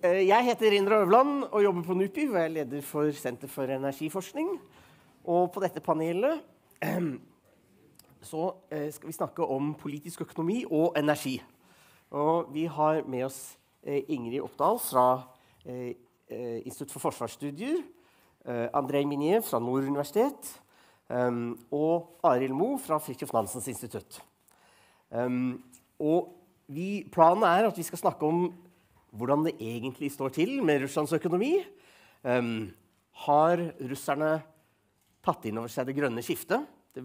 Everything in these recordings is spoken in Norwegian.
Eh, jeg heter Indra Øverland og jobber på NUPI, jeg er leder for Senter for energiforskning. Og på dette panelet så eh, skal vi snakke om politisk økonomi og energi. Og vi har med oss eh, Ingrid Oppdal fra Institutt for forsvarsstudier. André Minier fra Nord universitet. og Arild Moe fra Fridtjof Nansens institutt. og vi, planen er at vi skal snakke om hvordan det egentlig står til med Russlands økonomi. Um, har russerne tatt inn over seg det grønne skiftet? Det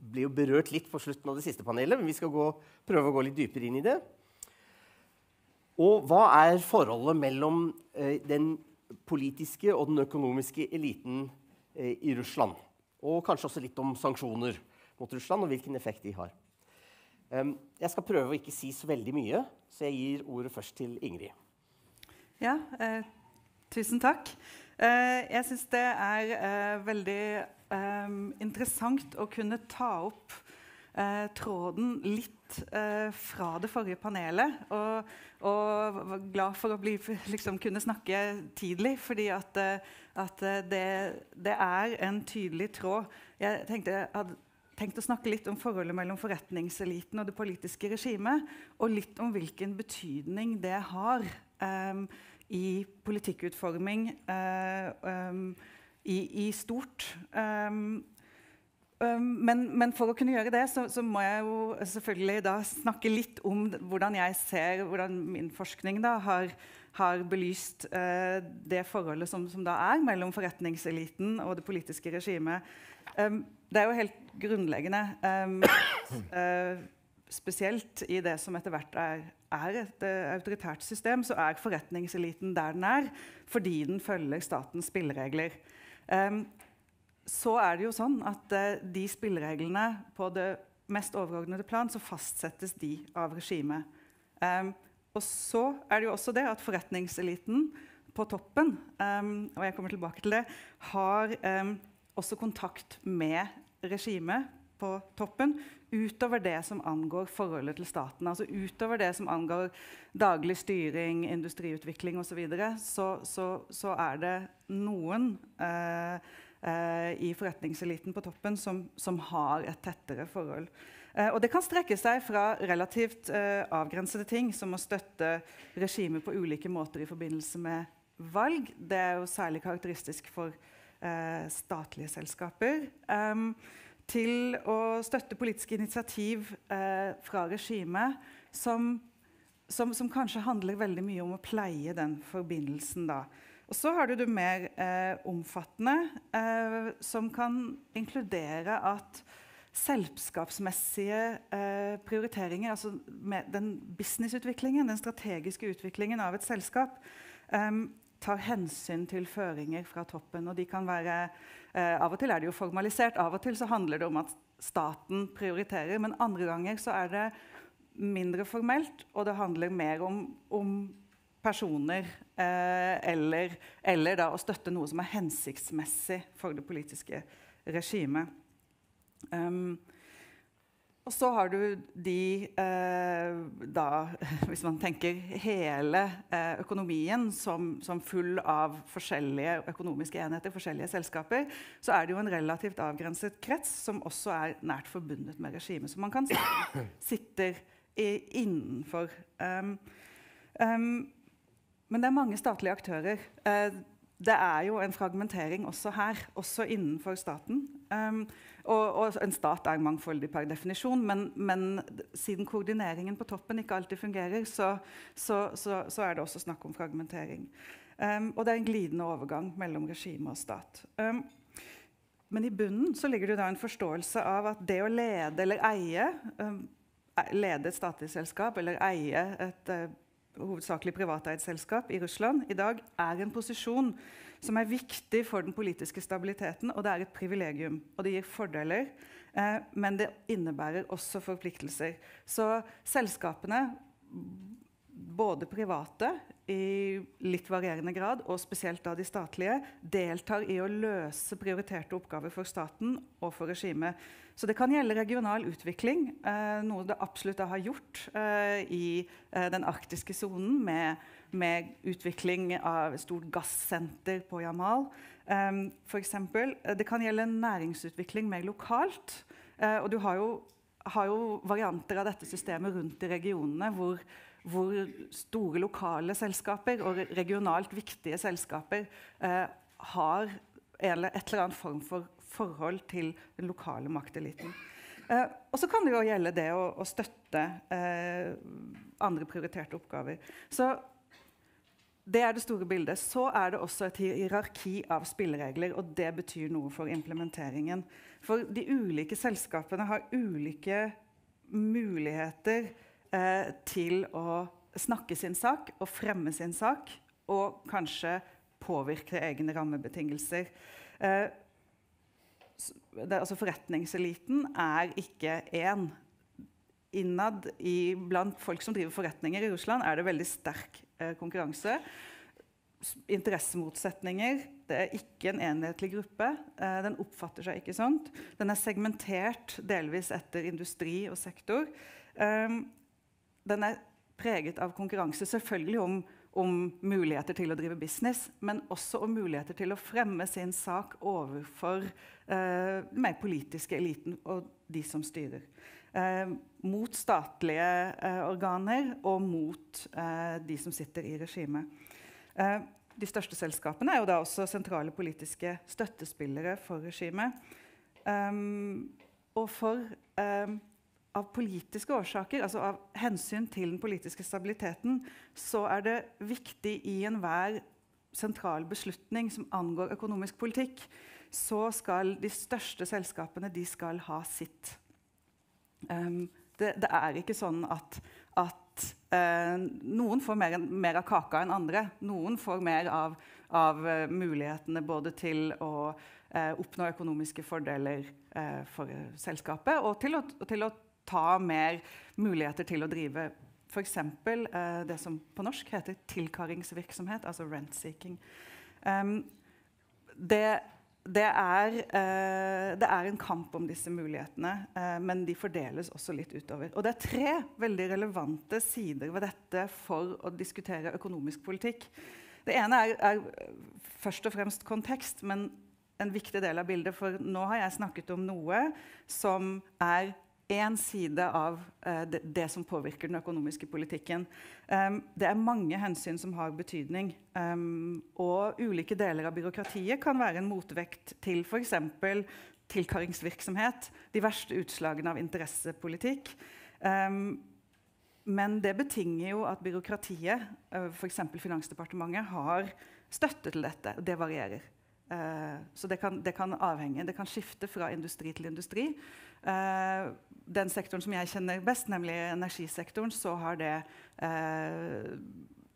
blir jo berørt litt på slutten av det siste panelet, men vi skal gå, prøve å gå litt dypere inn i det. Og hva er forholdet mellom eh, den politiske og den økonomiske eliten eh, i Russland? Og kanskje også litt om sanksjoner mot Russland og hvilken effekt de har. Jeg skal prøve å ikke si så veldig mye, så jeg gir ordet først til Ingrid. Ja, eh, tusen takk. Eh, jeg syns det er eh, veldig eh, interessant å kunne ta opp eh, tråden litt eh, fra det forrige panelet. Og, og var glad for å bli, liksom, kunne snakke tidlig, fordi at, at det, det, er en tydelig tråd. Jeg tenkte at tenkt å snakke litt om forholdet mellom forretningseliten og det politiske regimet. Og litt om hvilken betydning det har um, i politikkutforming uh, um, i, i, stort. Um, men, men, for å kunne gjøre det, så, så, må jeg jo selvfølgelig da snakke litt om hvordan jeg ser hvordan min forskning da har, har belyst uh, det forholdet som, som, da er mellom forretningseliten og det politiske regimet. Um, det er jo helt grunnleggende. Um, spesielt i det som etter hvert er, er et uh, autoritært system, så er forretningseliten der den er fordi den følger statens spilleregler. Um, så er det jo sånn at uh, de spillereglene på det mest overordnede plan så fastsettes de av regimet. Um, og så er det jo også det at forretningseliten på toppen um, og jeg kommer tilbake til det, har også kontakt med regimet på toppen utover det som angår forholdet til staten. Altså utover det som angår daglig styring, industriutvikling osv., så, så, så så er det noen eh, eh, i forretningseliten på toppen som, som har et tettere forhold. Eh, og det kan strekke seg fra relativt eh, avgrensede ting, som å støtte regimet på ulike måter i forbindelse med valg. Det er jo særlig karakteristisk for statlige selskaper. Til å støtte politiske initiativ eh, fra regimet som, som, som, kanskje handler veldig mye om å pleie den forbindelsen. da. Og så har du det mer eh, omfattende, eh, som kan inkludere at selskapsmessige eh, prioriteringer, altså den businessutviklingen, den strategiske utviklingen av et selskap, tar hensyn til føringer fra toppen. Og de kan være, eh, Av og til er det jo formalisert, av og til så handler det om at staten prioriterer. Men andre ganger så er det mindre formelt, og det handler mer om, om personer. Eh, eller, eller da å støtte noe som er hensiktsmessig for det politiske regimet. Um, og så har du de eh, da, Hvis man tenker hele eh, økonomien som, som, full av forskjellige økonomiske enheter, forskjellige selskaper, så er det jo en relativt avgrenset krets som også er nært forbundet med regimet. Som man kan si sitter i, innenfor. Um, um, men det er mange statlige aktører. Uh, det er jo en fragmentering også her, også innenfor staten. Um, og, og, en stat er mangfoldig per definisjon, men, men, siden koordineringen på toppen ikke alltid fungerer, så, så, så, så er det også snakk om fragmentering. Um, og det er en glidende overgang mellom regime og stat. Um, men i bunnen så ligger det da en forståelse av at det å lede eller eie um, Lede et statlig selskap eller eie et uh, hovedsakelig privateid selskap i Russland i dag er en posisjon som er viktig for den politiske stabiliteten. Og det er et privilegium. Og det gir fordeler, eh, men det innebærer også forpliktelser. Så selskapene, både private i litt varierende grad, og spesielt da de statlige, deltar i å løse prioriterte oppgaver for staten og for regimet. Så det kan gjelde regional utvikling, eh, noe det absolutt har gjort eh, i eh, den arktiske sonen, med, med, utvikling av et stort gassenter på Jamal. Eh, for eksempel. Det kan gjelde næringsutvikling mer lokalt. Eh, og du har jo, har jo varianter av dette systemet rundt i regionene hvor hvor store lokale selskaper og regionalt viktige selskaper eh, har et eller annet form for forhold til den lokale makteliten. Eh, og så kan det jo gjelde det å, å støtte eh, andre prioriterte oppgaver. Så det er det store bildet. Så er det også et hierarki av spilleregler, og det betyr noe for implementeringen. For de ulike selskapene har ulike muligheter eh, til å snakke sin sak og fremme sin sak, og kanskje påvirke egne rammebetingelser. Eh, det, altså forretningseliten er ikke én. Innad i, blant folk som driver forretninger i Russland, er det veldig sterk eh, konkurranse. Interessemotsetninger. Det er ikke en enhetlig gruppe. Eh, den oppfatter seg ikke sånn. Den er segmentert delvis etter industri og sektor. Um, den er preget av konkurranse, selvfølgelig om, om, muligheter til å drive business, men også om muligheter til å fremme sin sak overfor eh, den mer politiske eliten og de som styrer. Eh, mot statlige eh, organer og mot eh, de som sitter i regimet. Eh, de største selskapene er jo da også sentrale politiske støttespillere for regimet. Um, og for av politiske årsaker, altså av hensyn til den politiske stabiliteten, så er det viktig i enhver sentral beslutning som angår økonomisk politikk, så skal de største selskapene de skal ha sitt. Um, det, det, er ikke sånn at, at uh, noen får mer, mer, av kaka enn andre. Noen får mer av, av uh, mulighetene både til å uh, oppnå økonomiske fordeler for selskapet og til å, til å ta mer muligheter til å drive f.eks. Eh, det som på norsk heter tilkaringsvirksomhet, altså rent-seeking. Um, det, det, er, eh, det, er, en kamp om disse mulighetene, eh, men de fordeles også litt utover. Og det er tre veldig relevante sider ved dette for å diskutere økonomisk politikk. Det ene er, er først og fremst kontekst, men en viktig del av bildet. For nå har jeg snakket om noe som er én side av uh, det, som påvirker den økonomiske politikken. Um, det er mange hensyn som har betydning. Um, og ulike deler av byråkratiet kan være en motvekt til f.eks. tilkaringsvirksomhet. De verste utslagene av interessepolitikk. Um, men det betinger jo at byråkratiet, uh, eh, f.eks. Finansdepartementet, har støtte til dette. Det varierer. Uh, så det kan, det kan, avhenge. Det kan skifte fra industri til industri. Uh, den sektoren som jeg kjenner best, nemlig energisektoren, så har det uh,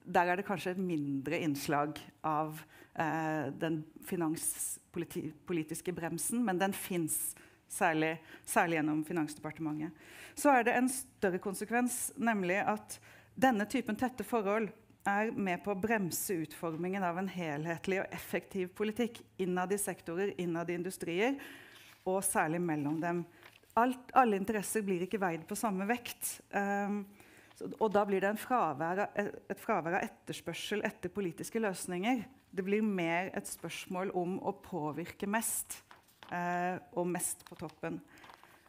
Der er det kanskje et mindre innslag av den finanspolitiske bremsen, men den fins. Særlig, særlig, gjennom Finansdepartementet. Så er det en større konsekvens, nemlig at denne typen tette forhold er med på å bremse utformingen av en helhetlig og effektiv politikk innad i sektorer, innad i industrier, og særlig mellom dem alt, alle interesser blir ikke veid på samme vekt. Um, så, og da blir det fravær, et fravær av etterspørsel etter politiske løsninger. Det blir mer et spørsmål om å påvirke mest, uh, og mest på toppen.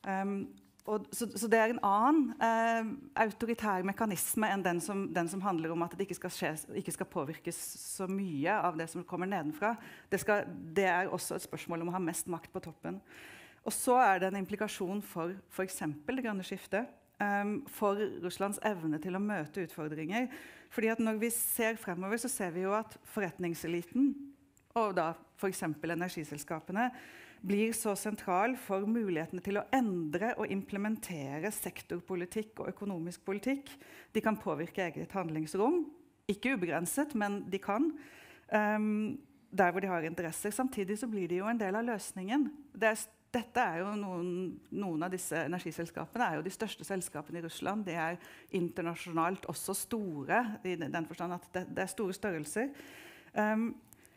Um, og, så, så, det er en annen eh, autoritær mekanisme enn den som, den som, handler om at det ikke skal, skje, ikke skal, påvirkes så mye av det som kommer nedenfra. Det, skal, det er også et spørsmål om å ha mest makt på toppen. Og så er det en implikasjon for f.eks. det grønne skiftet. Um, for Russlands evne til å møte utfordringer. Fordi at Når vi ser fremover, så ser vi jo at forretningseliten, og da f.eks. energiselskapene, blir så sentral for mulighetene til å endre og implementere sektorpolitikk og økonomisk politikk. De kan påvirke eget handlingsrom. Ikke ubegrenset, men de kan. Um, der hvor de har interesser. Samtidig så blir de jo en del av løsningen. Det er dette er jo noen, noen, av disse energiselskapene er jo de største selskapene i Russland. De er internasjonalt også store, i den forstand at det, det er store størrelser. Um,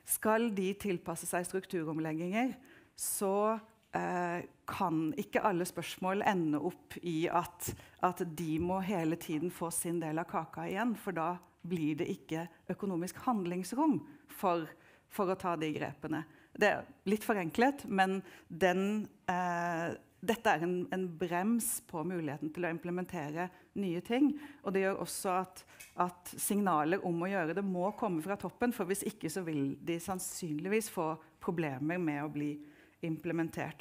skal de tilpasse seg strukturomlegginger, så eh, kan ikke alle spørsmål ende opp i at, at de må hele tiden få sin del av kaka igjen. For da blir det ikke økonomisk handlingsrom for, for å ta de grepene. Det er litt forenklet, men den, eh, dette er en, en, brems på muligheten til å implementere nye ting. Og det gjør også at, at, signaler om å gjøre det må komme fra toppen. For hvis ikke så vil de sannsynligvis få problemer med å bli implementert.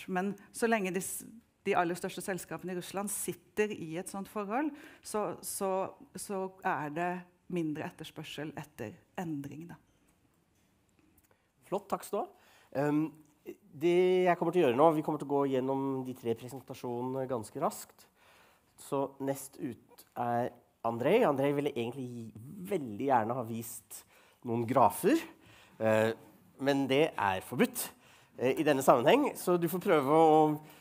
Men så lenge de, de aller største selskapene i Russland sitter i et sånt forhold, så, så, så er det mindre etterspørsel etter endring. Da. Flott. Takk skal du ha. Um, det jeg kommer til å gjøre nå, Vi kommer til å gå gjennom de tre presentasjonene ganske raskt. Så nest ut er Andrej. Andrej ville egentlig veldig gjerne ha vist noen grafer. Uh, men det er forbudt i denne sammenheng. Så du får prøve å,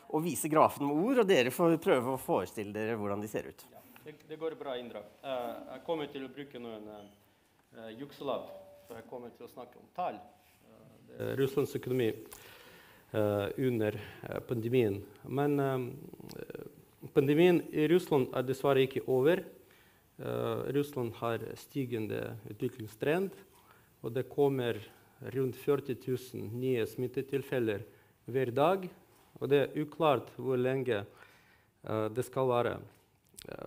å, vise grafen med ord, og dere får prøve å forestille dere hvordan de ser ut. Ja, det, det, går bra, Indra. Uh, jeg kommer til å bruke noen jukselabb. For jeg kommer til å snakke om tall. Eh, Russlands økonomi eh, under eh, pandemien. Men pandemien i Russland er dessverre ikke over. Russland har stigende utviklingstrend, og det kommer rundt 40 000 nye smittetilfeller hver dag. Og det er uklart hvor lenge det skal være.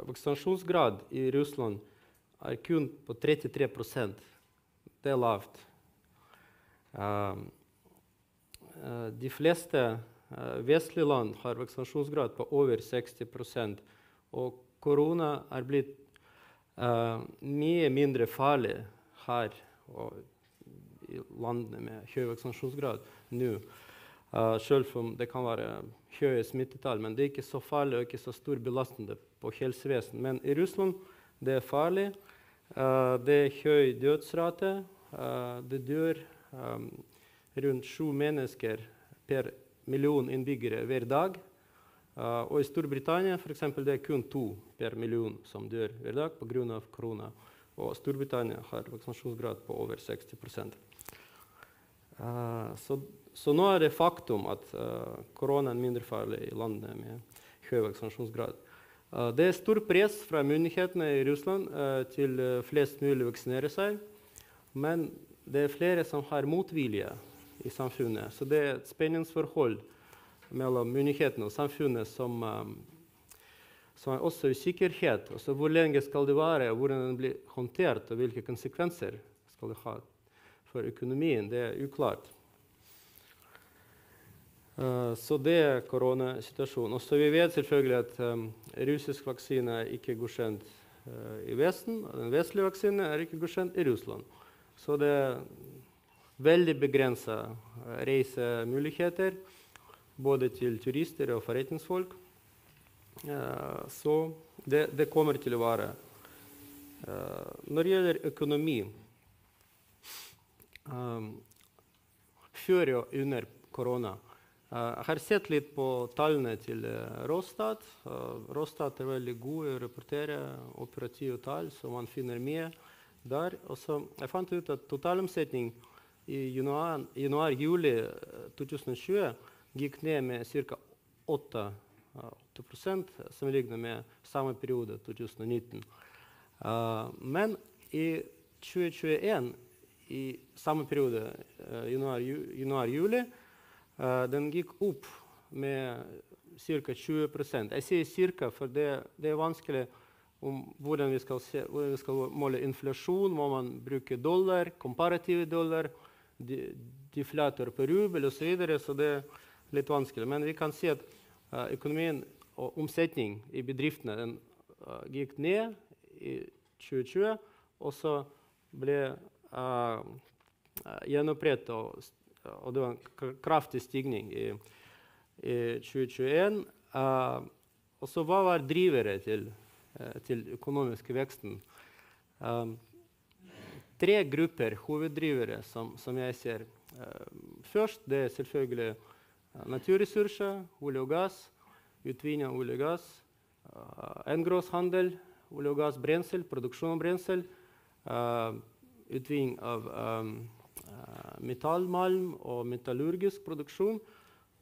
Vaksinasjonsgrad i Russland er kun på 33% Det er lavt. Eh, de fleste eh, vestlige land har vaksinasjonsgrad på over 60 Og korona er blitt uh, mye mindre farlig her og landene med høy vaksinasjonsgrad nå. Uh, selv om det kan være høye smittetall. Men det er ikke så farlig og ikke så stor belastning på helsevesenet. Men i Russland det er farlig. Uh, det er høy dødsrate. det dør um, rundt sju mennesker per million innbyggere hver dag. Uh, og i Storbritannia for eksempel, det er kun to per million som dør hver dag pga. korona. Og Storbritannia har vaksinasjonsgrad på over 60 uh, så, så, nå er det faktum at uh, korona er mindre farlig i landene med høy vaksinasjonsgrad. Uh, det er stor press fra myndighetene i Russland til flest mulig vaksinere seg. Men det er flere som har motvilje i samfunnet. Så det er et spenningsforhold mellom myndighetene og samfunnet som, som er også usikkerhet. Altså hvor lenge skal det vare, hvordan den blir håndtert, og hvilke konsekvenser skal det ha for økonomien. Det er uklart. Uh, så det er koronasituasjonen. Og så vi vet selvfølgelig at um, russisk vaksine er ikke godkjent uh, i Vesten. Og den vestlige vaksinen er ikke godkjent i Russland. Så det er veldig begrensa eh, reisemuligheter både til turister og forretningsfolk. Uh, så det, det, kommer til å være. Uh, når det gjelder økonomi um, Før og under korona Jeg har sett litt på tallene til Råstat. Rostat er veldig god i å rapportere operative tall, så man finner mye der. Jeg fant ut at totalomsetning i januar-juli 2020 eh, gikk ned med ca. 8, 8 sammenlignet med samme periode 2019. Uh, eh, men i 2021, i samme periode, uh, januar-juli, uh, den gikk opp med ca. 20 Jeg sier ca., for det, det er vanskelig om hvordan vi skal, se, hvordan vi skal måle inflasjon, må man bruke dollar, komparative dollar, deflator på rubel osv. Så, videre, så det er litt vanskelig. Men vi kan si at økonomien og omsetning i bedriftene den, uh, gikk ned i 2020, og så ble uh, gjenopprettet, og, og, det var en kraftig stigning i, i 2021. Uh, og så hva var drivere til uh, til økonomisk veksten. Uh, tre grupper hoveddrivere som, som jeg ser. Først det er selvfølgelig naturressurser, olje og gass, utvinning av olje og gass, engrosshandel, olje og gass, brensel, produksjon av brensel, utvinning av um, metallmalm og metallurgisk produksjon.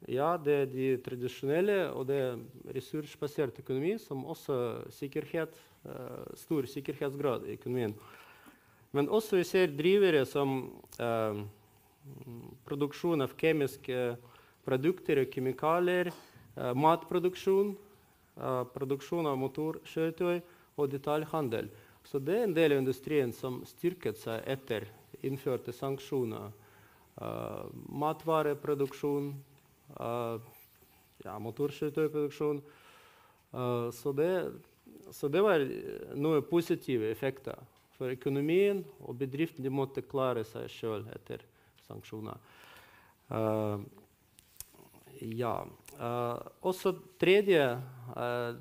Ja, det er de tradisjonelle og det er ressursbasert økonomi som også sikkerhet, uh, stor sikkerhetsgrad i økonomien. Men også vi ser drivere som uh, produksjon av kjemiske produkter og kjemikalier, uh, matproduksjon, produksjon av motorkjøretøy og detaljhandel. Så det er en del av industrien som styrket seg etter innførte sanksjoner. Uh, matvareproduksjon, uh, ja, motorkjøretøyproduksjon. Uh, så, så, det, var noen positive effekter for økonomien, og bedriften måtte klare seg sjøl etter sanksjoner. Uh, ja. Uh, også tredje uh,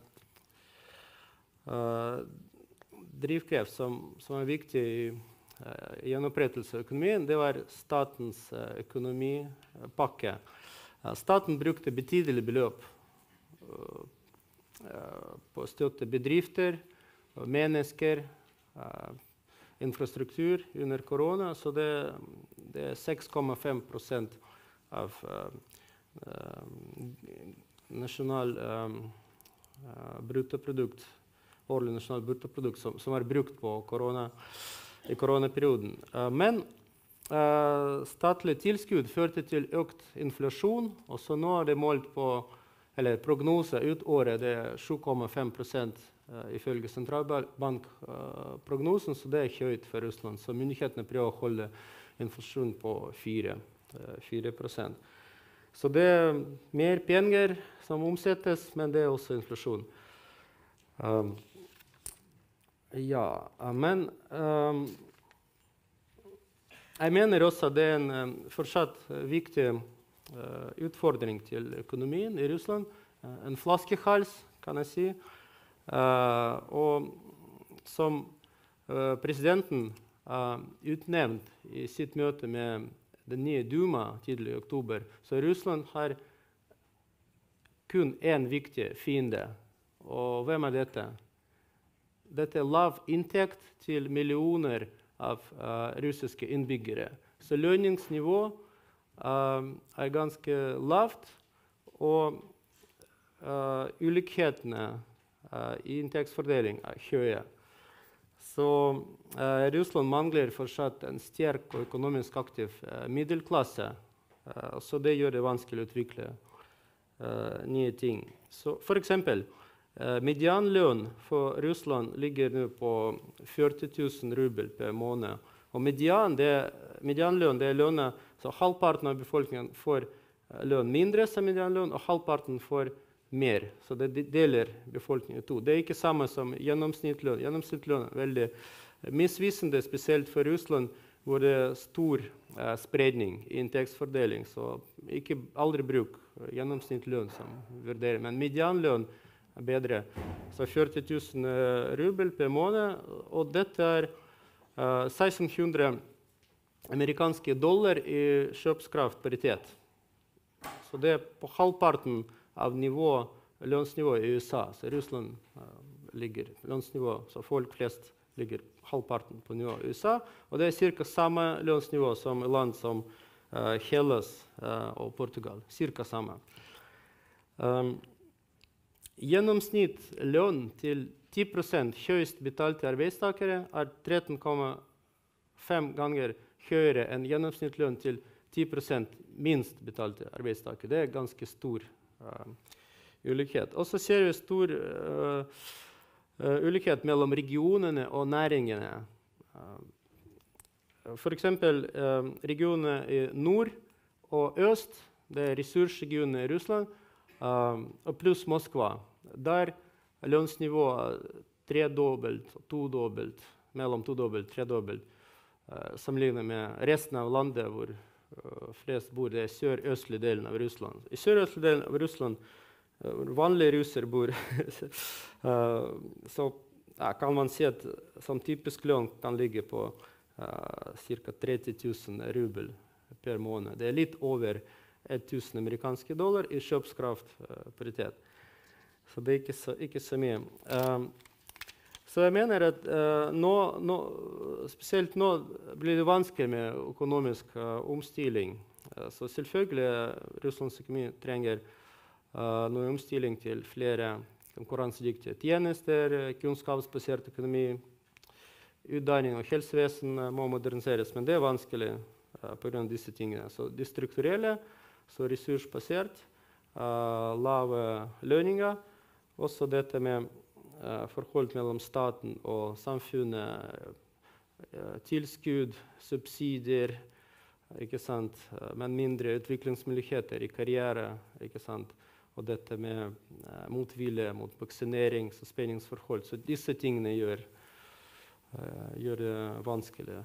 drivkraft som, som, er viktig i uh, gjenopprettelse av økonomien, det var statens uh, økonomipakke. Uh, staten brukte betydelige beløp på å støtte bedrifter, mennesker, infrastruktur under korona. Så det, det er 6,5% av nasjonal bruttoprodukt årlig nasjonalbruttoprodukt som, som er brukt korona, i koronaperioden. Men statlig tilskudd førte til økt inflasjon, og så nå er det målt på eller prognoser ut året det er 7,5 uh, ifølge sentralbankprognosen, så det er høyt for Russland. Så myndighetene prøver å holde inflasjonen på 4, 4 Så det er mer penger som omsettes, men det er også inflasjon. Um, ja, men um, jeg mener også at det er en um, fortsatt viktig uh, utfordring til økonomien i Russland. Uh, en flaskehals, kan jeg si. Uh, og som presidenten utnevnt i sitt møte med den nye Duma tidlig i oktober, så Russland har kun én viktig fiende. Og hvem er dette? dette er lav inntekt til millioner av uh, russiske innbyggere. Så lønningsnivået uh, er ganske lavt, og uh, ulikhetene i inntektsfordeling er høye. Så Russland mangler fortsatt en sterk og økonomisk aktiv middelklasse. så det gjør det vanskelig å utvikle nye ting. Så for eksempel, Eh, medianlønn for Russland ligger nå på 40 000 rubel per måned. Og median, det, medianlønn det er lønna så halvparten av befolkningen får eh, lønn mindre som medianlønn, og halvparten får mer. Så det deler befolkningen to. Det er ikke samme som gjennomsnittslønn. Gjennomsnittslønn er veldig misvisende, spesielt for Russland, hvor det er stor eh, spredning i inntektsfordeling. Så ikke aldri bruk gjennomsnittslønn som vurdering. Men medianlønn bedre. Så 40 000 eh, rubel per måned. Og dette er 1600 eh, amerikanske dollar i kjøpskraftparitet. Så det er på halvparten av nivå, lønnsnivået i USA. Så Russland uh, ligger lønnsnivå, så folk flest ligger halvparten på nivå i USA. Og det er ca. samme lønnsnivå som i land som uh, Hellas uh, og Portugal. Cirka samme. Um, Gjennomsnittslønn til 10% høyest betalte arbeidstakere er 13,5 ganger høyere enn gjennomsnittslønn til 10 minst betalte arbeidstakere. Det er ganske stor ulikhet. Og så ser vi stor uh, uh, ulikhet mellom regionene og næringene. F.eks. Uh, regionene i nord og øst, det er ressursregionene i Russland, og pluss Moskva. Der er lønnsnivået tredobbelt og todobbelt, mellom todobbelt og tredobbelt sammenlignet med resten av landet hvor flest bor. Er sørøstlige delen av Russland. I sørøstlige delen av Russland, hvor vanlige russere bor, så kan man si at sånn typisk lønn kan ligge på ca. 30 000 rubel per måned. Det er litt over 1000 amerikanske dollar i kjøpskraftparitet. Så det er ikke så, ikke så mye. Så jeg mener at uh, nå, nå, spesielt nå blir det vanskelig med økonomisk uh, omstilling. Uh, så selvfølgelig Russlands økonomi trenger noe omstilling til flere konkurransedyktige tjenester, kunnskapsbasert økonomi. Utdanning og helsevesen må moderniseres, men det er vanskelig uh, pga. disse tingene. Så de strukturelle, så ressursbasert, uh, lave lønninger. Også dette med uh, forhold mellom staten og samfunnet. Uh, tilskudd, subsidier, ikke sant? men mindre utviklingsmuligheter i karriere. ikke sant? Og dette med motvilje mot vaksinering og spenningsforhold. Så disse tingene gjør, gjør det vanskelig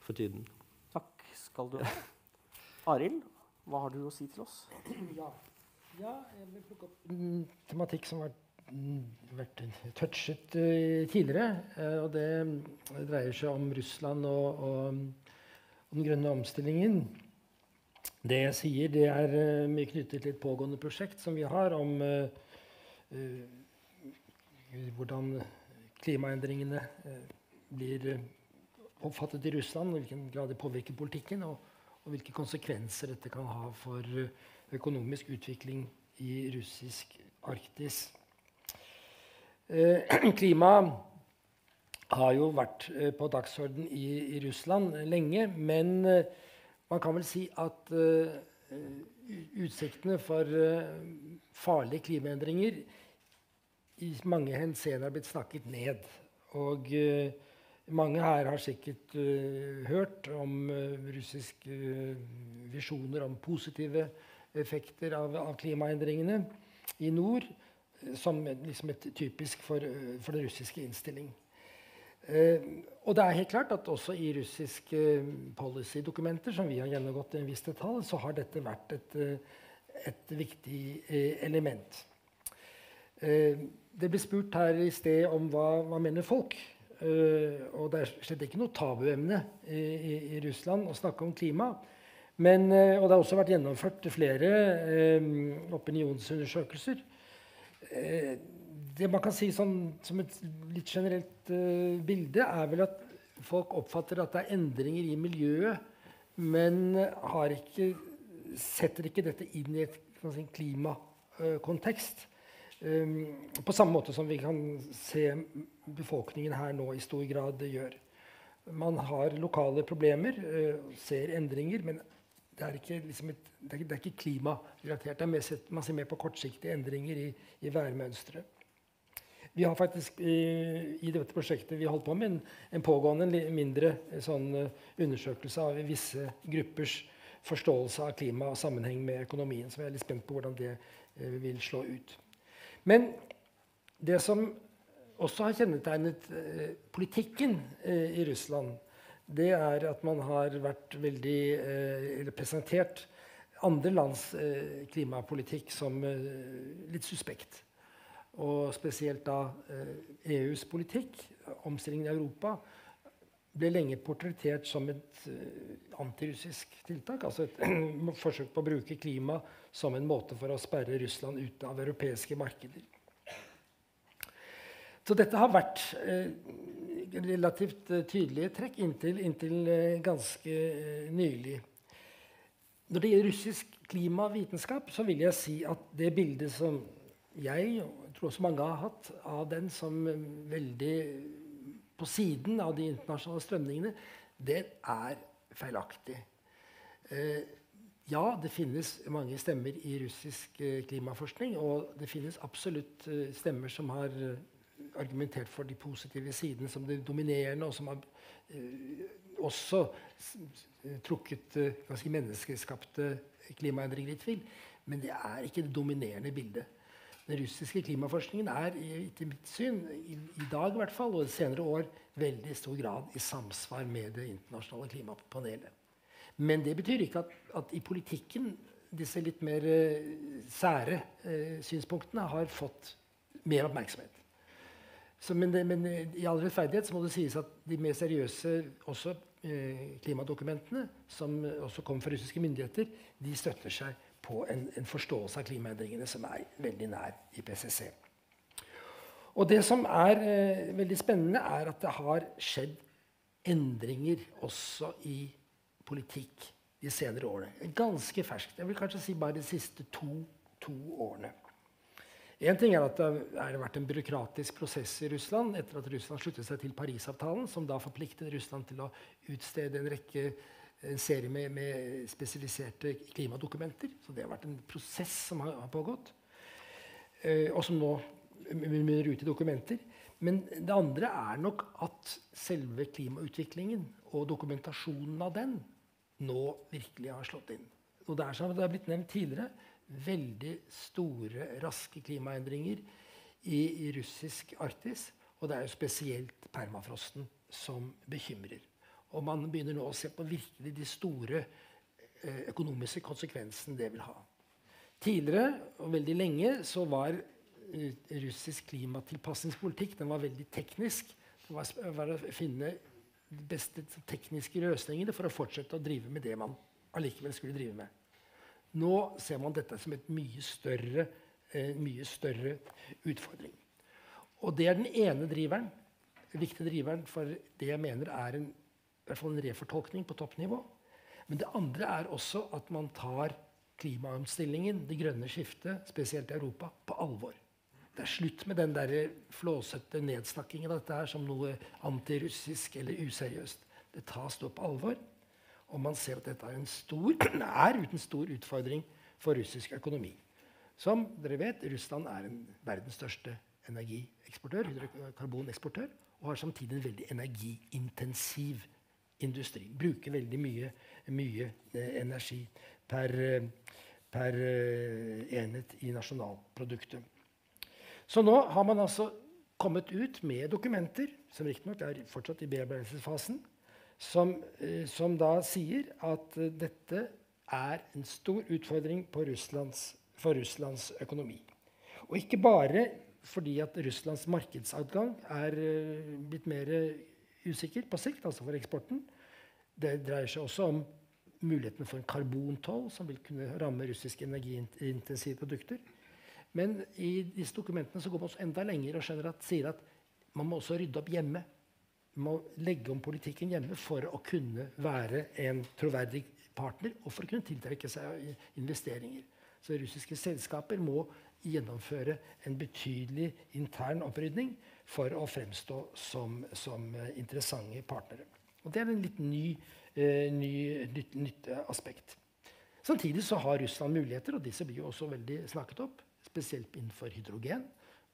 for tiden. Takk skal du ha. Arild, hva har du å si til oss? Ja, ja jeg vil plukke opp en tematikk som har vært touchet uh, tidligere. Uh, og det dreier seg om Russland og, og, den grønne omstillingen. Det jeg sier, det er uh, mye knyttet til et pågående prosjekt som vi har om hvordan klimaendringene blir oppfattet i Russland, og hvilken grad det påvirker politikken, og, og hvilke konsekvenser dette kan ha for økonomisk utvikling i russisk Arktis. Eh, klima har jo vært eh, på dagsorden i, i, Russland lenge, men eh, man kan vel si at utsiktene for farlige klimaendringer i mange henseender har blitt snakket ned. Og mange her har sikkert hørt om russiske visjoner om positive effekter av, av klimaendringene i nord, som liksom et typisk for, for den russiske innstilling. og det er helt klart at også i russiske policydokumenter, som vi har gjennomgått i en viss detalj, så har dette vært et, et viktig element. det ble spurt her i sted om hva, hva mener folk Uh, og det er slett ikke noe tabuemne i, i, i, Russland å snakke om klima. Men, og det har også vært gjennomført flere opinionsundersøkelser. Det man kan si sånn, som et litt generelt bilde, er vel at folk oppfatter at det er endringer i miljøet, men ikke, setter ikke dette inn i et si, klimakontekst. Um, på samme måte som vi kan se befolkningen her nå i stor grad gjør. Man har lokale problemer, uh, ser endringer, men det er ikke, liksom et, det er, det ikke klimarelatert. Er man ser mer på kortsiktige endringer i, i værmønsteret. Vi har faktisk i, i, dette prosjektet vi holdt på med, en, en pågående mindre sånn, undersøkelse av visse gruppers forståelse av klima og sammenheng med økonomien. Så jeg er litt spent på hvordan det eh, vil slå ut. Men det som også har kjennetegnet eh, politikken eh, i Russland, det er at man har vært veldig eh, presentert andre lands eh, klimapolitikk som eh, litt suspekt. Og spesielt da EUs e politikk, omstillingen i Europa, ble lenge portrettert som et antirussisk tiltak. Altså et forsøk på å bruke klima som en måte for å sperre Russland ut av europeiske markeder. Så dette har vært eh, relativt eh, tydelige trekk inntil, inntil eh, ganske eh, nylig. Når det gjelder russisk klimavitenskap, så vil jeg si at det bildet som jeg og jeg tror også mange har hatt av den som veldig på siden av de internasjonale strømningene, det er feilaktig. Ja, det finnes mange stemmer i russisk klimaforskning. Og det finnes absolutt stemmer som har argumentert for de positive sidene som det dominerende, og som har også trukket ganske menneskeskapte klimaendringer i tvil. Men det er ikke det dominerende bildet. Den russiske klimaforskningen er etter mitt syn i, i dag i hvert fall, og senere år veldig stor grad i samsvar med det internasjonale klimapanelet. Men det betyr ikke at, at i politikken disse litt mer uh, sære uh, synspunktene har fått mer oppmerksomhet. Så, men, men, eh, i all rettferdighet så må det sies at de mer seriøse også eh, klimadokumentene, som også kommer fra russiske myndigheter, de støtter seg på en, en forståelse av klimaendringene som er veldig nær IPCC. Og det som er eh, veldig spennende, er at det har skjedd endringer også i politikk de senere årene. Ganske ferskt. Jeg vil kanskje si bare de siste to, to årene. En ting er at det har vært en byråkratisk prosess i Russland etter at Russland sluttet seg til Parisavtalen, som da forpliktet Russland til å utstede en rekke en serie med, med spesialiserte klimadokumenter. Så det har vært en prosess som har, har pågått, eh, og som nå munner ut i dokumenter. Men det andre er nok at selve klimautviklingen og dokumentasjonen av den nå virkelig har slått inn. Og det er som det har blitt nevnt tidligere, veldig store, raske klimaendringer i, i russisk Arktis. Og det er jo spesielt permafrosten som bekymrer. Og man begynner nå å se på virkelig de store eh, økonomiske konsekvensene det vil ha. Tidligere og veldig lenge så var uh, russisk klimatilpasningspolitikk den var veldig teknisk. Det var, var å finne de beste tekniske løsningene for å fortsette å drive med det man allikevel skulle drive med. Nå ser man dette som et mye større, eh, mye større utfordring. Og det er den ene driveren, den viktige driveren for det jeg mener er en, i hvert fall en refortolkning på toppnivå. Men det andre er også at man tar klimaomstillingen, det grønne skiftet, spesielt i Europa, på alvor. Det er slutt med den der flåsete nedsnakkingen av dette her som noe antirussisk eller useriøst. Det tas da på alvor. Og man ser at dette er, stor, er uten stor utfordring for russisk økonomi. Som dere vet, Russland er en verdens største energieksportør, karboneksportør, og har samtidig en veldig energiintensiv industri. Bruker veldig mye, mye eh, energi per, eh, per eh, enhet i nasjonalproduktet. Så nå har man altså kommet ut med dokumenter, som riktignok er fortsatt i bearbeidelsesfasen, som, eh, som da sier at eh, dette er en stor utfordring Russlands, for Russlands økonomi. Og ikke bare fordi at Russlands markedsadgang er uh, blitt mer usikker på sikt, altså for eksporten. Det dreier seg også om muligheten for en karbontoll som vil kunne ramme russiske energiintensive produkter. Men i disse dokumentene så går man også enda lenger og at, sier at man må også rydde opp hjemme må legge om politikken hjemme for å kunne være en troverdig partner og for å kunne tiltrekke seg investeringer. Så russiske selskaper må gjennomføre en betydelig intern opprydning for å fremstå som, som interessante partnere. Og Det er en litt ny, eh, ny nytt, nytt, aspekt. Samtidig så har Russland muligheter, og disse blir jo også veldig snakket opp. Spesielt innenfor hydrogen,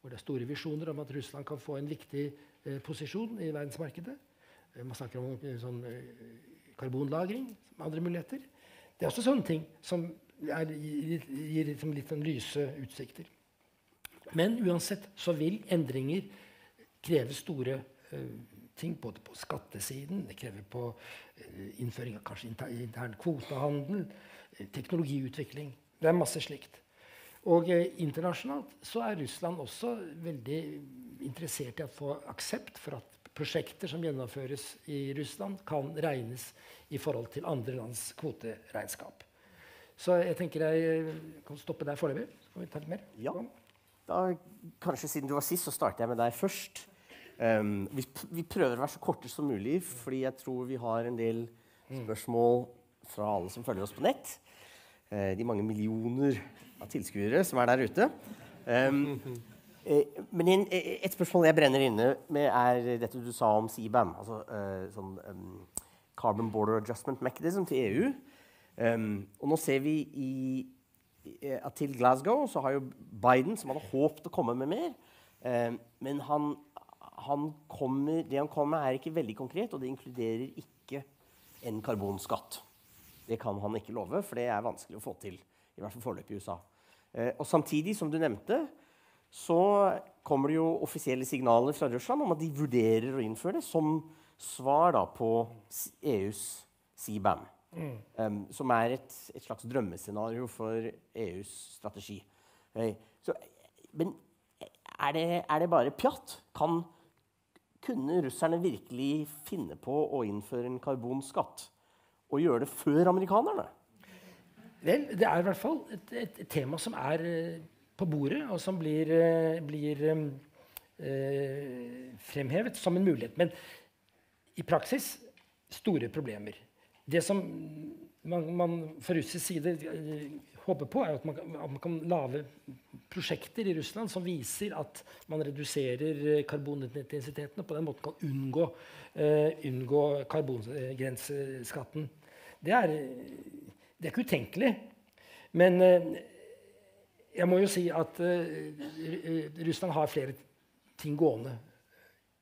hvor det er store visjoner om at Russland kan få en viktig Eh, posisjon i verdensmarkedet. Eh, man snakker om eh, sånn, karbonlagring som andre muligheter. Det er også sånne ting som er, gir, gir liksom litt sånn lyse utsikter. Men uansett så vil endringer kreve store ting både på skattesiden, det krever på innføring av kanskje intern kvotehandel, teknologiutvikling. Det er masse slikt. Og internasjonalt så er Russland også veldig interessert i å få aksept for at prosjekter som gjennomføres i Russland, kan regnes i forhold til andre lands kvoteregnskap. Så jeg tenker jeg kan stoppe der foreløpig. Skal vi ta litt mer. Ja. Da, kanskje siden du var sist, så starter jeg med deg først. Um, vi, vi, prøver å være så korte som mulig, fordi jeg tror vi har en del spørsmål fra alle som følger oss på nett. Uh, de mange millioner av tilskuere som er der ute. Um, Eh, men en, eh, et spørsmål jeg brenner inne med, er dette du sa om CBAM. Altså uh, sånn um, Carbon Border Adjustment Mechanism til EU. Um, og nå ser vi i, at til Glasgow så har jo Biden, som hadde håpet å komme med mer um, Men han, han kommer, det han kommer med, er ikke veldig konkret, og det inkluderer ikke en karbonskatt. Det kan han ikke love, for det er vanskelig å få til. I hvert fall foreløpig i USA. Uh, og samtidig, som du nevnte, så kommer det jo offisielle signaler fra Russland om at de vurderer å innføre det som svar da, på EUs CBAM. Mm. Um, som er et, et, slags drømmescenario for EUs strategi. Så, men er det, er det, bare pjatt? Kan kunne russerne virkelig finne på å innføre en karbonskatt? Og gjøre det før amerikanerne? Vel, det er i hvert fall et, et, et tema som er uh, på bordet, og som blir, uh, blir uh, fremhevet som en mulighet. Men i praksis store problemer. Det som man, man fra russisk side håper på, er at man, at man kan lage prosjekter i Russland som viser at man reduserer eh, karbonintensiteten og på den måten kan unngå, uh, unngå karbongrenseskatten. Det er, det er ikke utenkelig. Men uh, jeg må jo si at uh, Russland har flere ting gående.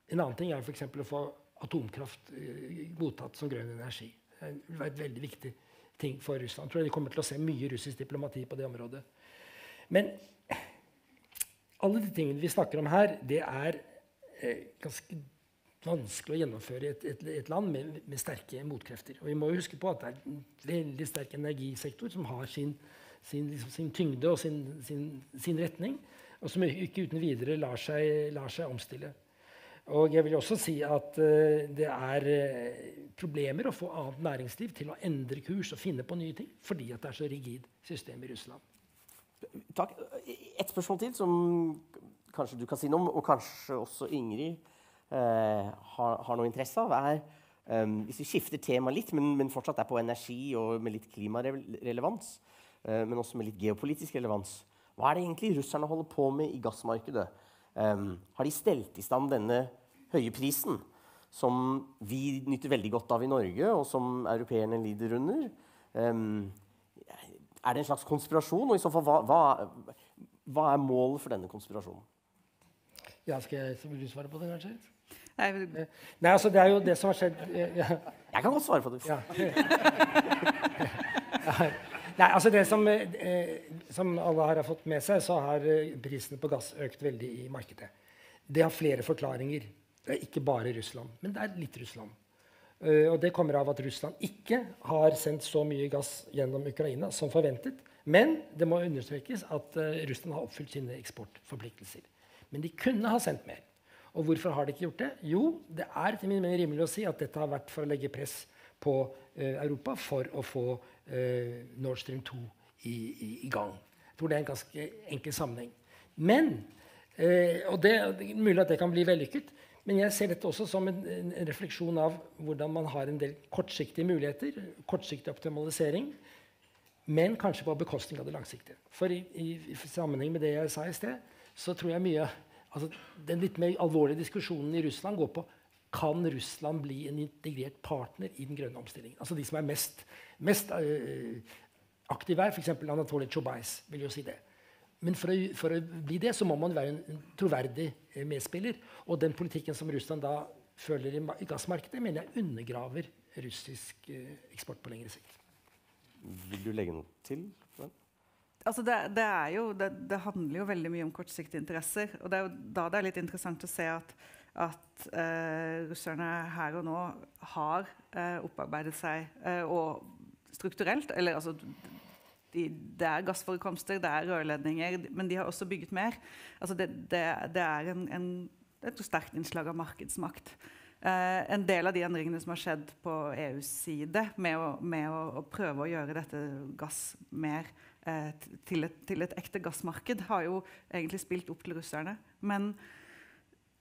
En annen ting er f.eks. å få atomkraft godtatt som grønn energi. Det er et veldig viktig ting for Russland. Jeg tror de kommer til å se mye russisk diplomati på det området. Men alle de tingene vi snakker om her, det er eh, ganske vanskelig å gjennomføre i et, et, et, land med, med, sterke motkrefter. Og vi må jo huske på at det er en veldig sterk energisektor som har sin, sin, liksom, sin tyngde og sin, sin, retning, og som ikke uten videre lar seg, lar seg omstille. Og jeg vil også si at uh, det er uh, problemer å få annet næringsliv til å endre kurs og finne på nye ting fordi det er så rigid system i Russland. Takk. Et spørsmål til som kanskje du kan si noe om, og kanskje også Ingrid uh, har, har, noe interesse av, er um, Hvis vi skifter tema litt, men, men, fortsatt er på energi og med litt klimarelevans, men også med litt geopolitisk relevans Hva er det egentlig russerne holder på med i gassmarkedet? Um, har de stelt i stand denne høye prisen, som vi nyter veldig godt av i Norge, og som europeerne lider under. Um, er det en slags konspirasjon? Og i så fall, hva, hva, hva er målet for denne konspirasjonen? Ja, skal jeg, Vil du svare på det, kanskje? Nei, Nei, altså Det er jo det som har skjedd ja. Jeg kan godt svare på det. Ja. Nei, altså det som, eh, som, alle her har fått med seg, så har eh, prisene på gass økt veldig i markedet. Det har flere forklaringer. Det er ikke bare Russland, men det er litt Russland. Uh, og det kommer av at Russland ikke har sendt så mye gass gjennom Ukraina som forventet. Men det må understrekes at Russland har oppfylt sine eksportforpliktelser. Men de kunne ha sendt mer. Og hvorfor har de ikke gjort det? Jo, det er til min mening rimelig å si at dette har vært for å legge press på Europa for å få Nord Stream 2 i, i, i, gang. Jeg tror det er en ganske enkel sammenheng. Men, uh, og det, er mulig at det kan bli vellykket, men jeg ser dette også som en, en, refleksjon av hvordan man har en del kortsiktige muligheter. Kortsiktig optimalisering. Men kanskje på bekostning av det langsiktige. For i, i, i sammenheng med det jeg sa i sted, så tror jeg mye altså, Den litt mer alvorlige diskusjonen i Russland går på kan Russland bli en integrert partner i den grønne omstillingen. Altså De som er mest, mest uh, aktive her, f.eks. Anatoly Chobais, vil jo si det. Men for å, for å, bli det så må man være en troverdig uh, medspiller. Og den politikken som Russland da føler i, i gassmarkedet, mener jeg undergraver russisk uh, eksport på lengre sikt. Vil du legge noe til? Altså det, det, jo, det, det, handler jo veldig mye om kortsiktige interesser. og det er jo da det er litt interessant å se at at eh, russerne her og nå har eh, opparbeidet seg eh, og strukturelt eller altså, de, Det er gassforekomster, det er rørledninger, men de har også bygget mer. Altså det, det, det, er en, en, et sterkt innslag av markedsmakt. Eh, en del av de endringene som har skjedd på EUs side med, å, med å, å prøve å gjøre dette gass mer eh, til et, til, et, ekte gassmarked, har jo egentlig spilt opp til russerne. Men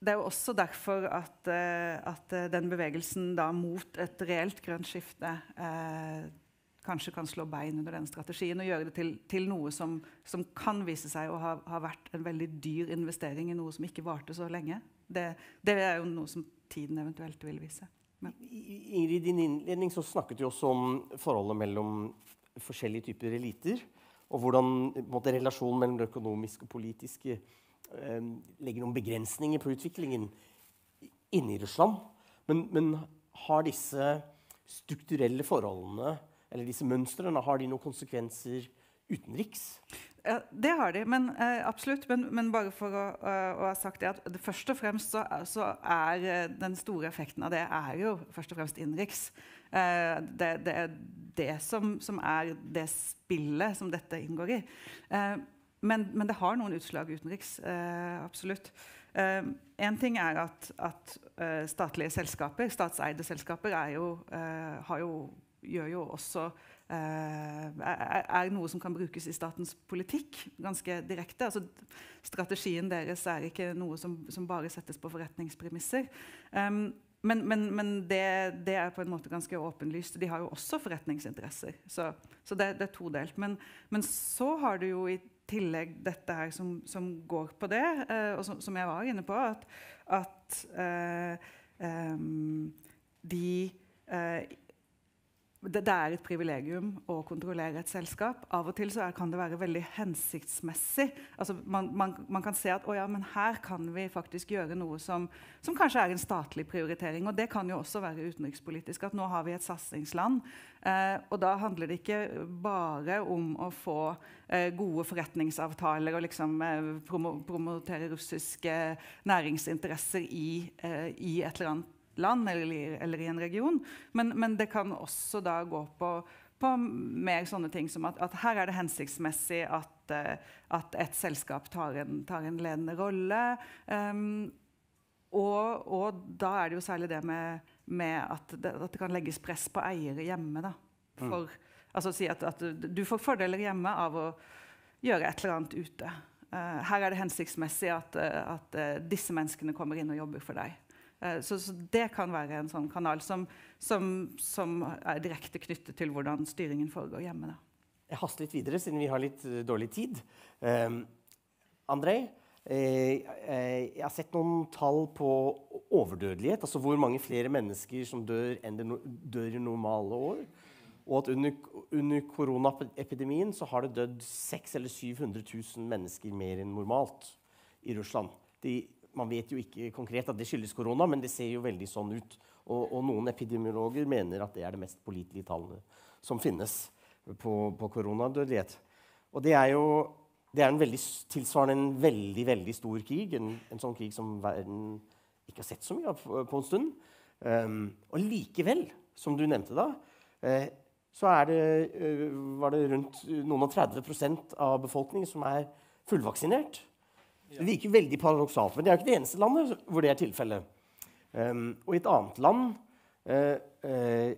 det er jo også derfor at, eh, at eh, den bevegelsen da mot et reelt grønt skifte eh, kanskje kan slå bein under den strategien og gjøre det til, til noe som, som, kan vise seg å ha, ha, vært en veldig dyr investering i noe som ikke varte så lenge. Det, det er jo noe som tiden eventuelt vil vise. Men. I din innledning så snakket du også om forholdet mellom forskjellige typer eliter. Og hvordan måte, relasjonen mellom det økonomiske og politiske legger noen begrensninger på utviklingen inne i Russland. Men, men, har disse strukturelle forholdene eller disse mønstrene har de noen konsekvenser utenriks? Det har de, men, eh, absolutt. Men, men, bare for å, uh, å, ha sagt det at det først og fremst så, så, er uh, den store effekten av det er jo først og fremst innenriks. Det, det, er det som, som, er det spillet som dette inngår i. Men, men, det har noen utslag utenriks. Eh, absolutt. en ting er at, at statlige selskaper, statseide selskaper, jo, jo, gjør jo også er, er, noe som kan brukes i statens politikk ganske direkte. Altså, strategien deres er ikke noe som, som bare settes på forretningspremisser. Um, men, men, men det, det, er på en måte ganske åpenlyst. De har jo også forretningsinteresser. Så, så det, det, er todelt. Men, men så har du jo i tillegg dette her som, som går på det, uh, og som, som, jeg var inne på, at, at um, de uh, det, det, er et privilegium å kontrollere et selskap. Av og til er, kan det være veldig hensiktsmessig. Altså, man, man, man, kan se at ja, her kan vi faktisk gjøre noe som, som, kanskje er en statlig prioritering. Og det kan jo også være utenrikspolitisk. At nå har vi et satsingsland. Eh, og da handler det ikke bare om å få eh, gode forretningsavtaler og liksom, eh, promo promotere russiske næringsinteresser i, eh, i et eller annet land eller, eller i en region. Men, men, det kan også da gå på, på mer sånne ting som at, at her er det hensiktsmessig at, uh, at et selskap tar en, tar en ledende rolle. Um, og, og, da er det jo særlig det med, med at, det, at, det, kan legges press på eiere hjemme. Da, mm. for, mm. Altså si at, at, du får fordeler hjemme av å gjøre et eller annet ute. Uh, her er det hensiktsmessig at, at uh, disse menneskene kommer inn og jobber for deg. Eh, så, så, det kan være en sånn kanal som, som, som, er direkte knyttet til hvordan styringen foregår hjemme. Da. Jeg haster litt videre, siden vi har litt uh, dårlig tid. Um, André, eh, jeg har sett noen tall på overdødelighet. Altså hvor mange flere mennesker som dør enn det no dør i normale år. Og at under, under koronaepidemien så har det dødd 600 eller 700 000 mennesker mer enn normalt i Russland. De man vet jo ikke konkret at det skyldes korona, men det ser jo veldig sånn ut. Og, og noen epidemiologer mener at det er det mest pålitelige tallene som finnes på, på koronadødelighet. Og det er jo det er en veldig, tilsvarende en veldig veldig stor krig. En, en, sånn krig som verden ikke har sett så mye av på, en stund. Um, og likevel, som du nevnte da, uh, så det, uh, var det rundt noen og 30 av befolkningen som er fullvaksinert. Det virker veldig paradoksalt, men det er jo ikke det eneste landet hvor det er tilfellet. Um, og i et annet land uh, uh,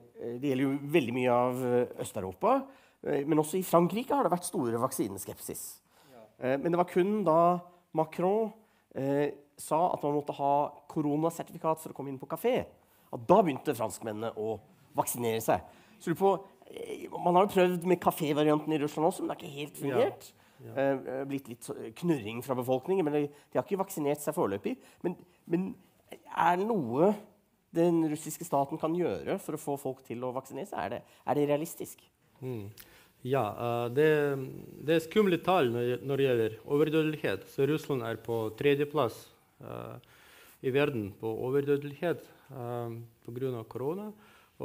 Det gjelder jo veldig mye av uh, Øst-Europa. men også i Frankrike har det vært store vaksineskepsis. Ja. men det var kun da Macron sa at man måtte ha koronasertifikat for å komme inn på kafé, at da begynte franskmennene å vaksinere seg. Så på, man har jo prøvd med kafévarianten i Russland også, men det har ikke helt fungert. Ja. Uh, blitt litt knurring fra befolkningen. Men de, de har ikke vaksinert seg foreløpig. Men, men, er det noe den russiske staten kan gjøre for å få folk til å vaksinere seg? Er det, er det realistisk? Mm. Ja, det, det, er skumle tall når, når, det gjelder overdødelighet. Så Russland er på tredjeplass uh, i verden på overdødelighet uh, pga. korona.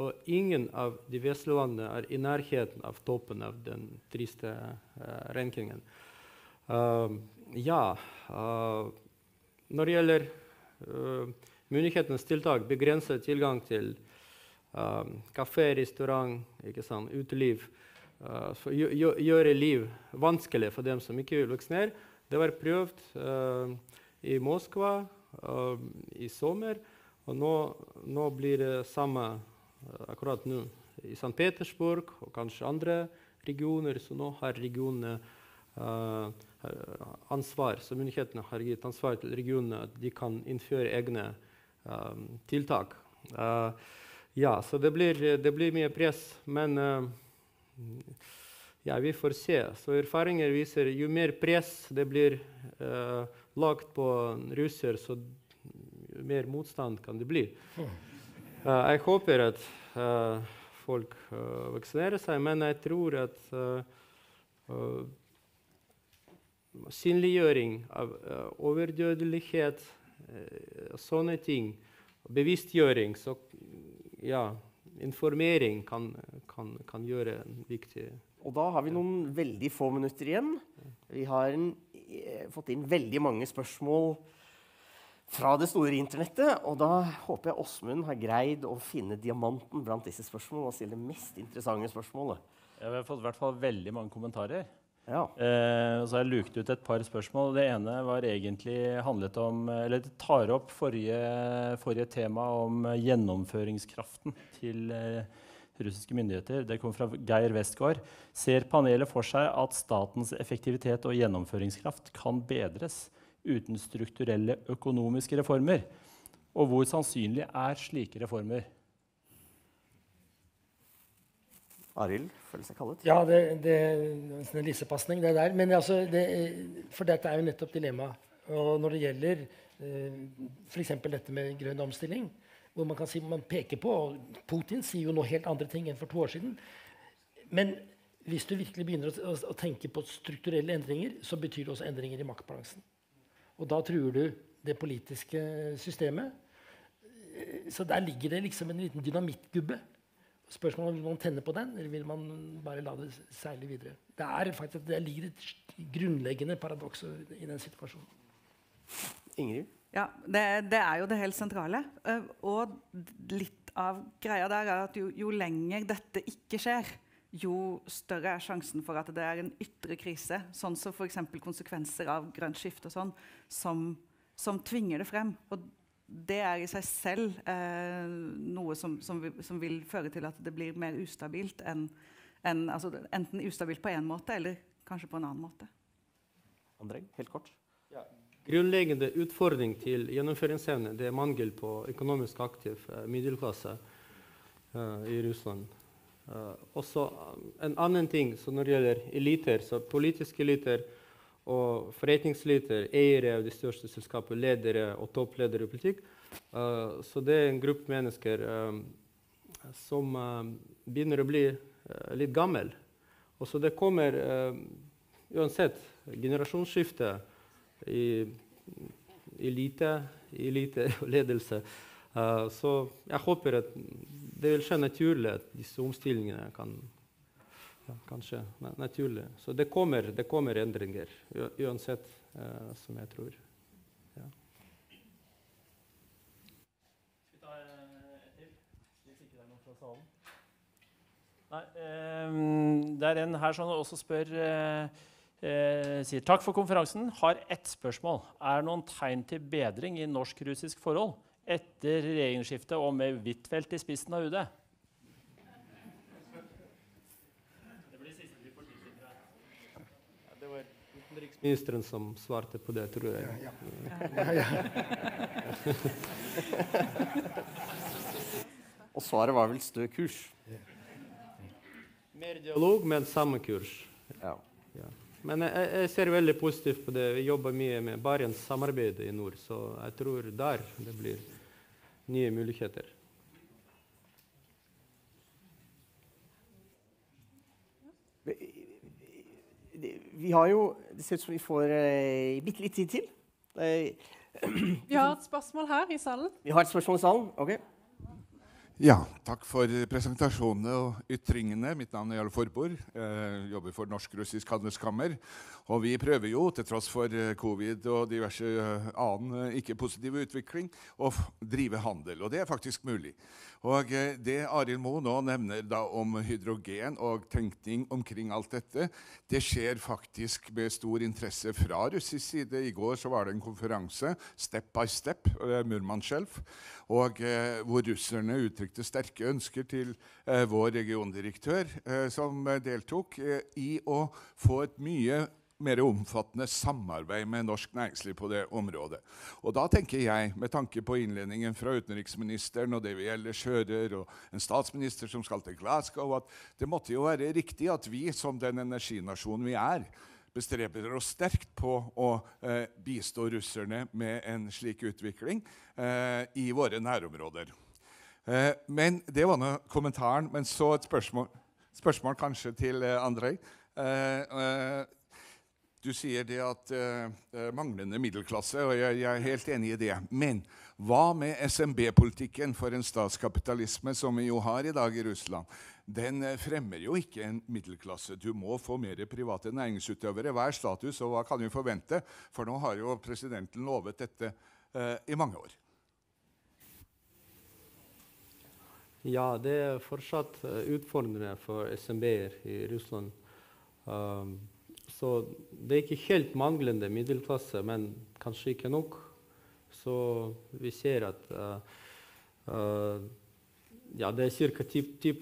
Og ingen av de vestlige landene er i nærheten av toppen av den triste uh, rankingen. Uh, ja uh, Når det gjelder myndighetenes tiltak, begrenset tilgang til kafé, restaurant, uteliv Gjøre liv vanskelig for dem som ikke vil vaksinere. Det var prøvd i Moskva i sommer, og nå, nå blir det samme Eh, akkurat nå i St. Petersburg og kanskje andre regioner. Så nå har regionene uh, ansvar, så myndighetene har gitt ansvar til regionene at de kan innføre egne um, tiltak. Uh, ja, så det blir, det blir, mye press. Men uh, ja, vi får se. Så erfaringer viser jo mer press det blir lagt på russer, så mer motstand kan det bli. Eh, jeg håper at eh, folk eh, vaksinerer seg, men jeg tror at synliggjøring av overdødelighet, sånne ting, bevisstgjøring, så ja, informering kan, kan, kan, gjøre en viktig Og da har vi noen veldig få minutter igjen. Vi har en, fått inn veldig mange spørsmål fra det store internettet. Og da håper jeg Åsmund har greid å finne diamanten blant disse spørsmålene og stille det mest interessante spørsmålet. Ja, vi har fått i hvert fall veldig mange kommentarer. Ja. Eh, så har jeg luket ut et par spørsmål. Det ene var egentlig handlet om, eller det tar opp forrige, forrige tema om gjennomføringskraften til eh, russiske myndigheter. Det kom fra Geir Westgård. Ser panelet for seg at statens effektivitet og gjennomføringskraft kan bedres uten strukturelle økonomiske reformer? Og hvor sannsynlig er slike reformer? Arild føler seg kallet. Ja, det, det er en lissepasning, det der. Men altså, det, for dette er jo nettopp dilemmaet. Og når det gjelder eh, f.eks. dette med grønn omstilling, hvor man kan si man peker på og Putin sier jo noe helt andre ting enn for to år siden. Men hvis du virkelig begynner å, å, å tenke på strukturelle endringer, så betyr det også endringer i maktbalansen. Og da truer du det politiske systemet. Så der ligger det liksom en liten dynamittgubbe Spørsmålet Vil man tenne på den, eller vil man bare la det seile videre? Det er faktisk, det ligger et grunnleggende paradoks i den situasjonen. Ingrid? Ja, det, det, er jo det helt sentrale. Uh, og litt av greia der er at jo, jo lenger dette ikke skjer, jo større er sjansen for at det er en ytre krise, sånn som f.eks. konsekvenser av grønt skifte og sånn, som, som, tvinger det frem. Og det er i seg selv eh, noe som, som, som, vil føre til at det blir mer ustabilt enn en, altså, Enten ustabilt på én måte, eller kanskje på en annen måte. André, helt kort. Ja. Grunnleggende utfordring til gjennomføringsevne det er mangel på økonomisk aktiv uh, middelklasse uh, i Russland. Uh, også en annen ting når det gjelder eliter, så politiske eliter og forretningseliter, eiere av de største selskapene, ledere og toppledere i politikk. Uh, så det er en gruppe mennesker um, som uh, begynner å bli litt gammel. Og så det kommer uansett generasjonsskifte i elite, elite og ledelse. så jeg håper at det vil skje naturlig at disse omstillingene kan ja, kanskje naturlig. Så det kommer, det kommer endringer uansett, uh, som jeg tror. Ja. Skal vi ta et til, hvis ikke det er noen fra salen? Nei, um, det er en her som også spør uh, uh, sier takk for konferansen. Har ett spørsmål. Er det noen tegn til bedring i norsk-russisk forhold etter regjeringsskiftet og med Huitfeldt i spissen av UD? utenriksministeren som svarte på det, tror jeg. Ja, ja. Og svaret var vel stø kurs? Mer dialog, men samme kurs. Ja. Men jeg, jeg, ser veldig positivt på det. Vi jobber mye med Barentssamarbeidet i nord, så jeg tror der det blir nye muligheter. vi har jo Det ser ut som vi får eh, bitte litt tid til. Eh, vi har et spørsmål her i salen. Vi har et spørsmål i salen. Ok. Ja, takk for presentasjonene og ytringene. Mitt navn er Jarle Forbord. Jeg jobber for Norsk-russisk handelskammer. Og vi prøver jo, til tross for eh, covid og diverse eh, annen eh, ikke-positiv utvikling, å drive handel. Og det er faktisk mulig. Og Det Arild Moe nå nevner da om hydrogen og tenkning omkring alt dette, det skjer faktisk med stor interesse fra russisk side. I går så var det en konferanse, Step by Step, Murmanskjelv, hvor russerne uttrykte sterke ønsker til vår regiondirektør, som deltok, i å få et mye mer omfattende samarbeid med norsk næringsliv på det området. Og da tenker jeg, med tanke på innledningen fra utenriksministeren og det vi ellers hører, og en statsminister som skal til Glasgow, at det måtte jo være riktig at vi, som den energinasjonen vi er, bestreber oss sterkt på å eh, bistå russerne med en slik utvikling eh, i våre nærområder. Eh, men Det var nå kommentaren. Men så et spørsmål, spørsmål kanskje til eh, Andrej. Eh, du sier det at manglende middelklasse, og jeg, er helt enig i det. Men hva med SMB-politikken for en statskapitalisme som vi jo har i dag i Russland? Den fremmer jo ikke en middelklasse. Du må få mer private næringsutøvere. Hva er status, og hva kan vi forvente? For nå har jo presidenten lovet dette eh, i mange år. Ja, det er fortsatt utfordrende for SMB-er i Russland. Um, så det er ikke helt manglende middelklasse, men kanskje ikke nok. Så vi ser at uh, uh, ja, det er ca. 10, 10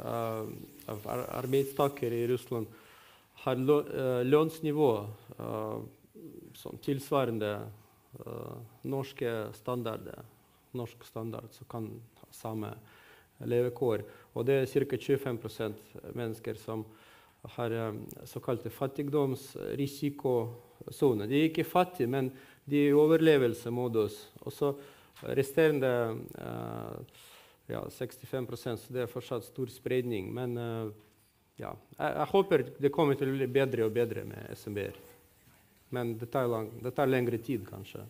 uh, av arbeidstakere i Russland har lønnsnivå som tilsvarende norske standarder. Norsk standard så kan samme levekår. Og det er ca. 25% mennesker som har um, såkalte fattigdomsrisikosone. De er ikke fattige, men de er i overlevelsesmodus. Og så resterende uh, ja, 65 så det er fortsatt stor spredning. Men uh, ja, jeg, jeg, håper det kommer til å bli bedre og bedre med SMB-er. Men det tar, lang, det tar lengre tid, kanskje.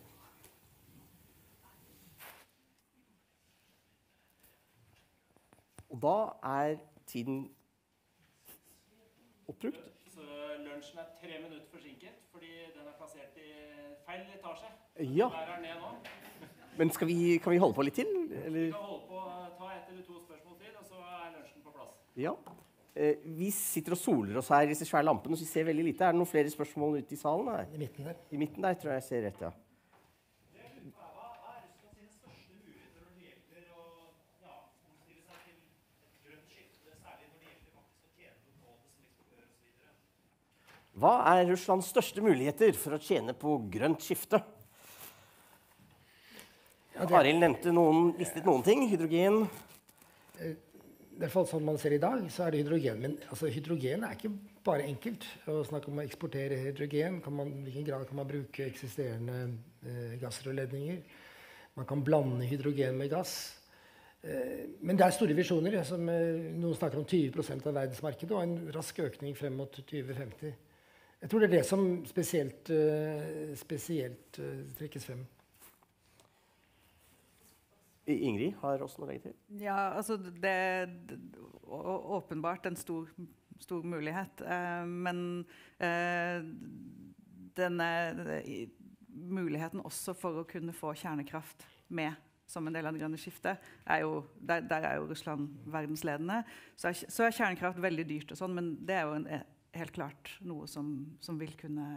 Og da er tiden oppbrukt. Så lunsjen er tre minutter forsinket fordi den er plassert i feil etasje. Ja. Der er den ned nå. Men vi, kan vi holde på litt til? Eller? Vi kan holde på, ta ett eller to spørsmål til, og så er lunsjen på plass. Ja. Eh, vi sitter og soler oss her i disse svære lampene, så vi ser veldig lite. Er det noen flere spørsmål ute i salen? her? I midten der. I midten der tror jeg jeg ser rett, ja. Hva er Russlands største muligheter for å tjene på grønt skifte? Ja, Arild nevnte noen, listet noen ting. Hydrogen. I hvert fall sånn man ser i dag, så er det hydrogen. Men altså, hydrogen er ikke bare enkelt. Å snakke om å eksportere hydrogen. I hvilken grad kan man bruke eksisterende eh, gassrørledninger? Man kan blande hydrogen med gass. Eh, men det er store visjoner. Eh, noen snakker om 20% av verdensmarkedet og en rask økning frem mot 2050. Jeg tror det er det som spesielt, uh, spesielt uh, trekkes frem. Ingrid har også noe å legge til. Ja, altså det er åpenbart en stor, stor mulighet. Uh, men denne muligheten også for å kunne få kjernekraft med som en del av det grønne skiftet, er jo, der, der, er jo Russland verdensledende. Så er, så er kjernekraft veldig dyrt, og sånn, men det er jo en helt klart noe som, som vil kunne,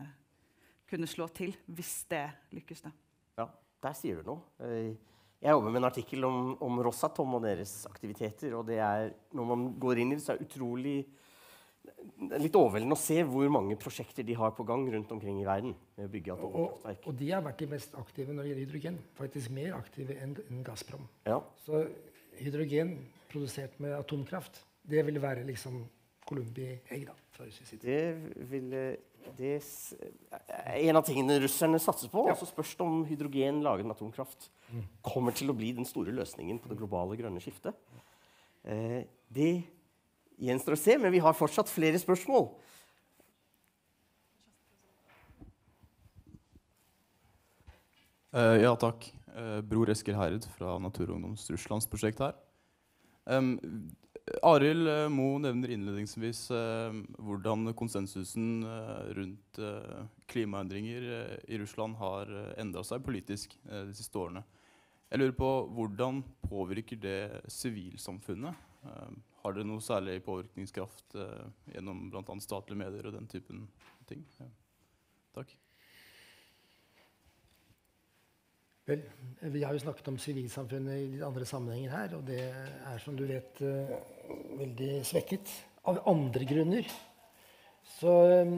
kunne, slå til hvis det lykkes. Da. Ja, der sier du noe. Eh, jeg jobber med en artikkel om, om Rosatom og deres aktiviteter. og det er, Når man går inn i det, så er det utrolig det er litt overveldende å se hvor mange prosjekter de har på gang rundt omkring i verden. med å bygge atomkraftverk. Og, og, de har vært de mest aktive når det gjelder hydrogen. Faktisk mer aktive enn en Gazprom. Ja. Så hydrogen produsert med atomkraft, det vil være liksom Colombi egg. da. Det ville, det er en av tingene russerne satser på. Ja. Og så spørs det om hydrogen laget med atomkraft mm. kommer til å bli den store løsningen på det globale grønne skiftet. Eh, det gjenstår å se, men vi har fortsatt flere spørsmål. Uh, ja, takk. Uh, Bror Esker Herred fra Naturungdoms Russlandsprosjekt her. Um, Arild eh, Mo nevner innledningsvis eh, hvordan konsensusen eh, rundt eh, klimaendringer eh, i Russland har eh, endra seg politisk de siste årene. Jeg lurer på Hvordan påvirker det sivilsamfunnet? har det noe særlig påvirkningskraft gjennom bl.a. statlige medier og den typen ting? Ja. Takk. Vel, vi har jo snakket om sivilsamfunnet i andre sammenhenger her, og det er som du vet uh, veldig svekket av andre grunner. Så um,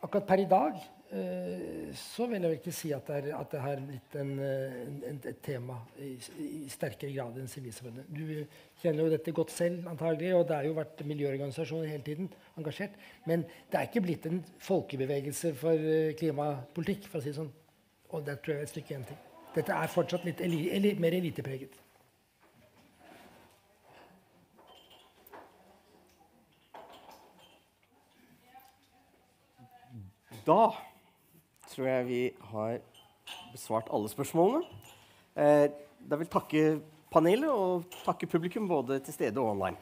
akkurat per i dag uh, så vil jeg vel ikke si at det, er, at det har blitt en, en, et tema i, i, sterkere grad enn sivilsamfunnet. Du kjenner jo dette godt selv, antagelig, og det har jo vært miljøorganisasjoner hele tiden engasjert. Men det er ikke blitt en folkebevegelse for klimapolitikk, for å si det sånn. Og der tror jeg er et stykke igjen til. Dette er fortsatt litt eli eli mer elitepreget. Da tror jeg vi har besvart alle spørsmålene. Eh, da vil takke panelet og takke publikum både til stede og online.